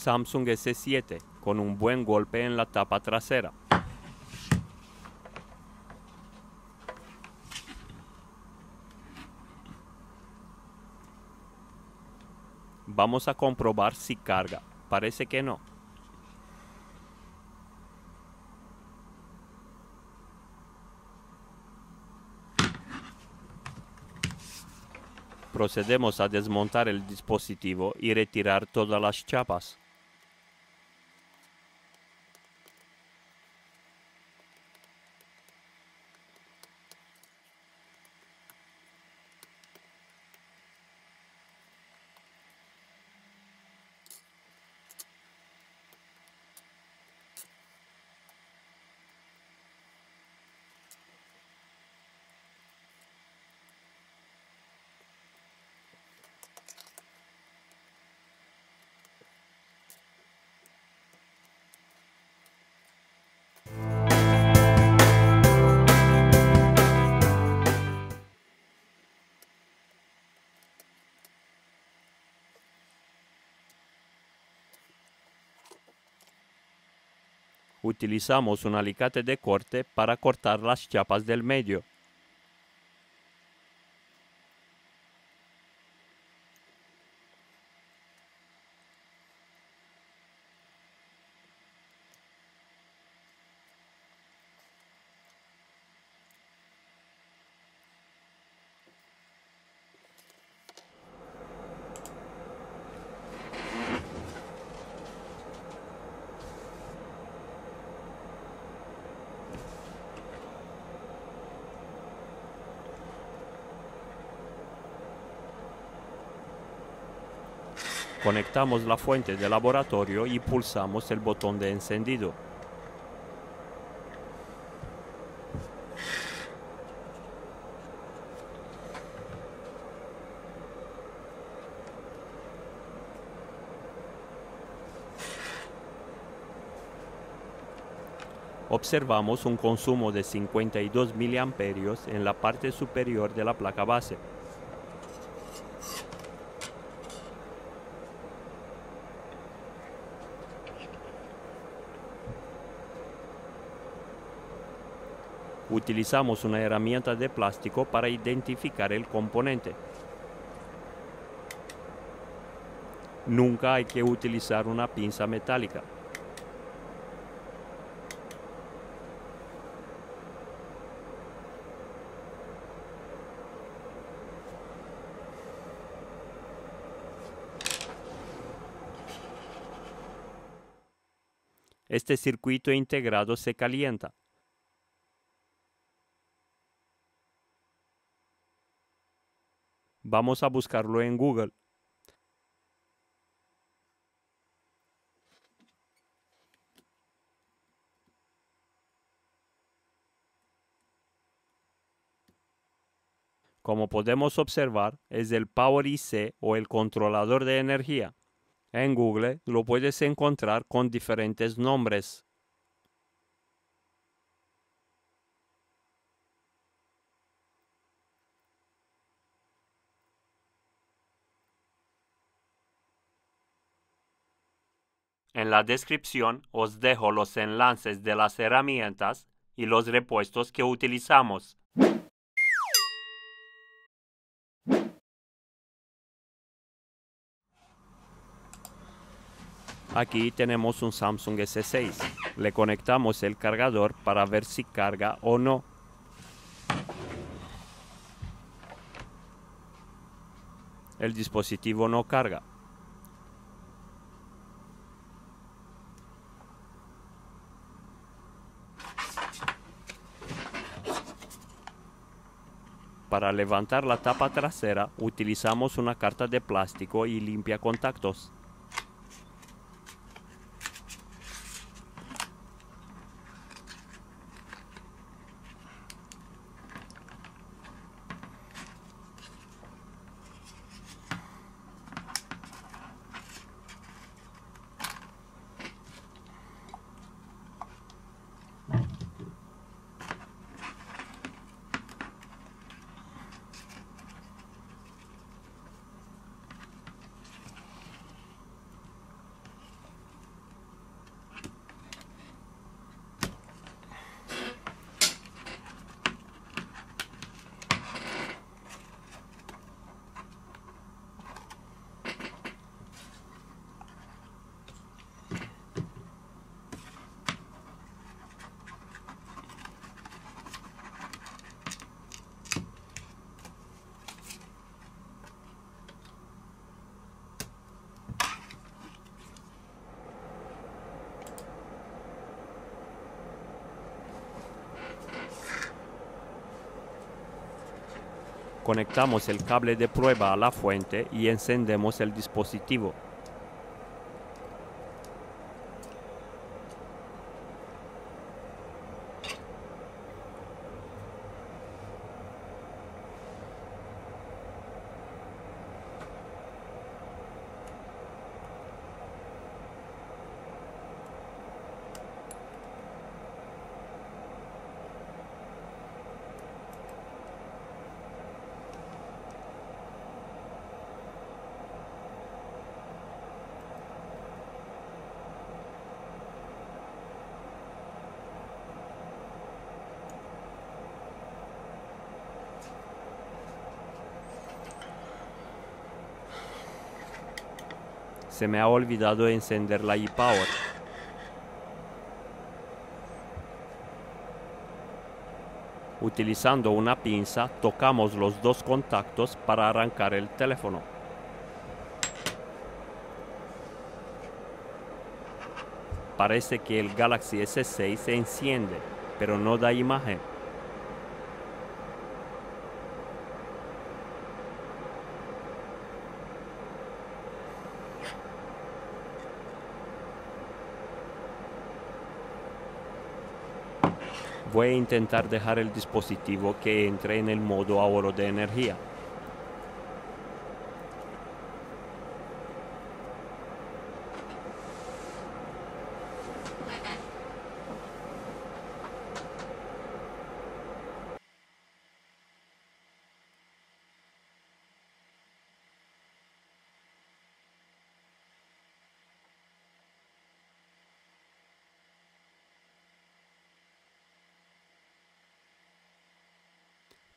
Samsung S7 con un buen golpe en la tapa trasera. Vamos a comprobar si carga. Parece que no. Procedemos a desmontar el dispositivo y retirar todas las chapas. Utilizamos un alicate de corte para cortar las chapas del medio. Conectamos la fuente de laboratorio y pulsamos el botón de encendido. Observamos un consumo de 52 mA en la parte superior de la placa base. Utilizamos una herramienta de plástico para identificar el componente. Nunca hay que utilizar una pinza metálica. Este circuito integrado se calienta. Vamos a buscarlo en Google. Como podemos observar, es el Power IC o el controlador de energía. En Google lo puedes encontrar con diferentes nombres. En la descripción os dejo los enlaces de las herramientas y los repuestos que utilizamos. Aquí tenemos un Samsung S6. Le conectamos el cargador para ver si carga o no. El dispositivo no carga. Para levantar la tapa trasera utilizamos una carta de plástico y limpia contactos. Conectamos el cable de prueba a la fuente y encendemos el dispositivo. Se me ha olvidado encender la e-Power. Utilizando una pinza, tocamos los dos contactos para arrancar el teléfono. Parece que el Galaxy S6 se enciende, pero no da imagen. Voy a intentar dejar el dispositivo que entre en el modo ahorro de energía.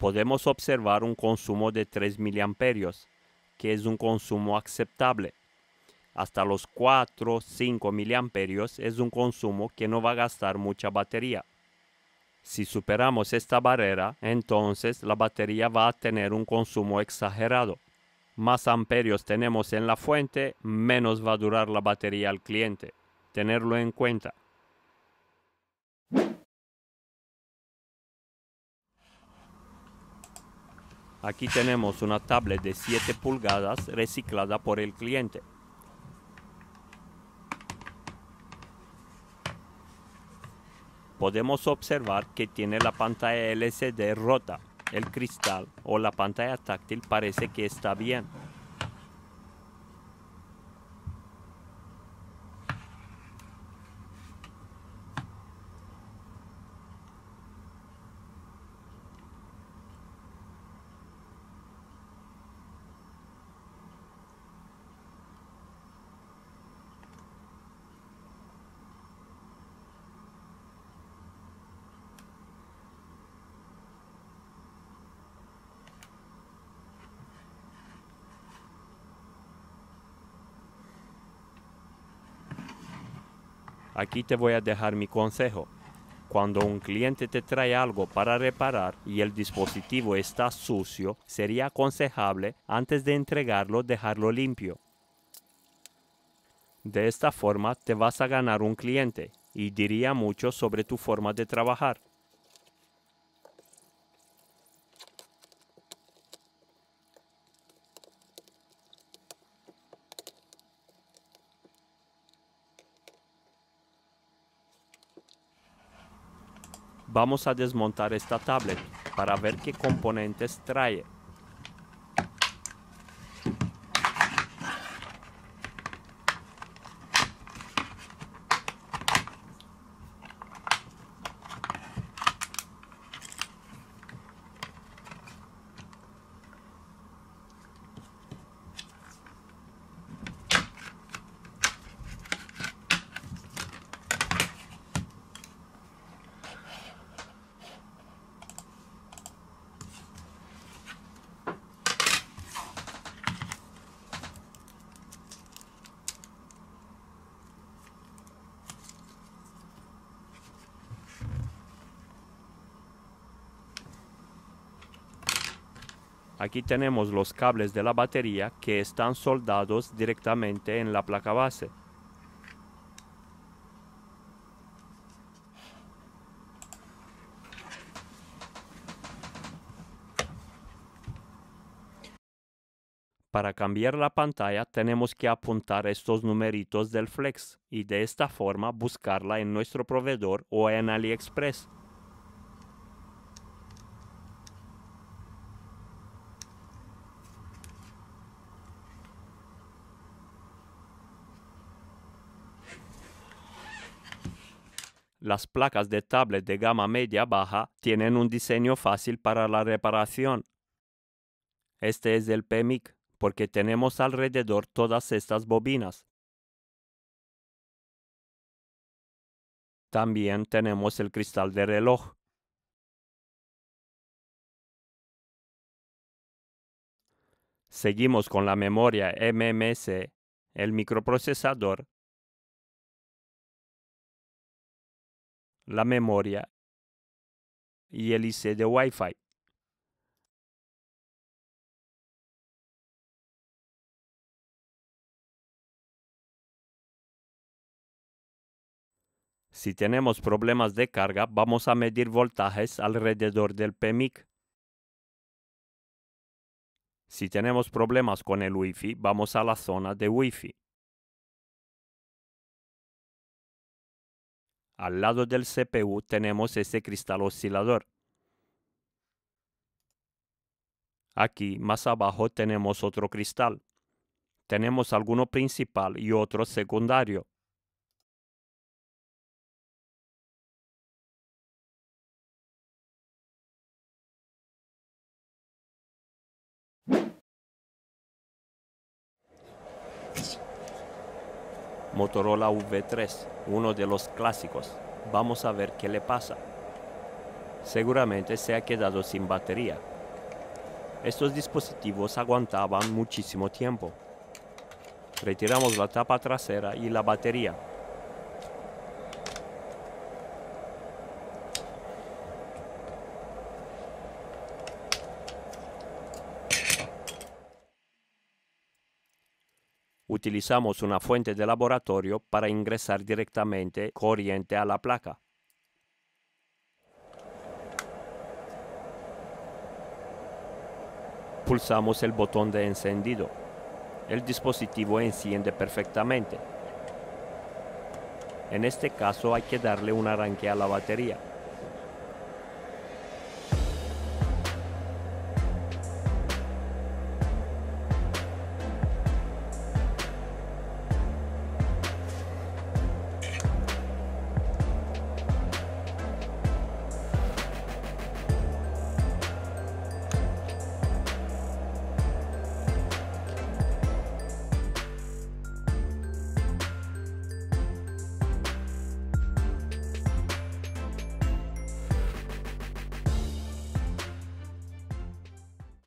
Podemos observar un consumo de 3 miliamperios, que es un consumo aceptable. Hasta los 4-5 miliamperios es un consumo que no va a gastar mucha batería. Si superamos esta barrera, entonces la batería va a tener un consumo exagerado. Más amperios tenemos en la fuente, menos va a durar la batería al cliente. Tenerlo en cuenta. Aquí tenemos una tablet de 7 pulgadas reciclada por el cliente. Podemos observar que tiene la pantalla LCD rota. El cristal o la pantalla táctil parece que está bien. Aquí te voy a dejar mi consejo. Cuando un cliente te trae algo para reparar y el dispositivo está sucio, sería aconsejable antes de entregarlo dejarlo limpio. De esta forma te vas a ganar un cliente y diría mucho sobre tu forma de trabajar. Vamos a desmontar esta tablet para ver qué componentes trae. Aquí tenemos los cables de la batería que están soldados directamente en la placa base. Para cambiar la pantalla tenemos que apuntar estos numeritos del flex y de esta forma buscarla en nuestro proveedor o en AliExpress. Las placas de tablet de gama media baja tienen un diseño fácil para la reparación. Este es el PMIC porque tenemos alrededor todas estas bobinas. También tenemos el cristal de reloj. Seguimos con la memoria MMS, el microprocesador, la memoria y el IC de Wi-Fi. Si tenemos problemas de carga, vamos a medir voltajes alrededor del PMIC. Si tenemos problemas con el Wi-Fi, vamos a la zona de Wi-Fi. Al lado del CPU tenemos este cristal oscilador. Aquí, más abajo, tenemos otro cristal. Tenemos alguno principal y otro secundario. Motorola V3, uno de los clásicos. Vamos a ver qué le pasa. Seguramente se ha quedado sin batería. Estos dispositivos aguantaban muchísimo tiempo. Retiramos la tapa trasera y la batería. Utilizamos una fuente de laboratorio para ingresar directamente corriente a la placa. Pulsamos el botón de encendido. El dispositivo enciende perfectamente. En este caso hay que darle un arranque a la batería.